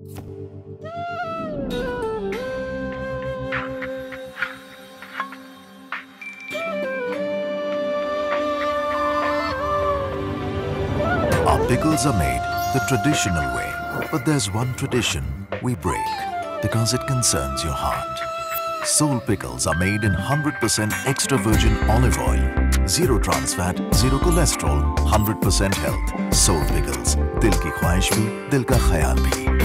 Our pickles are made the traditional way. But there's one tradition we break because it concerns your heart. Soul pickles are made in 100% extra virgin olive oil. Zero trans fat, zero cholesterol, 100% health. Soul pickles. dil ki ख्वाहिश bhi, dil ka khayal bhi.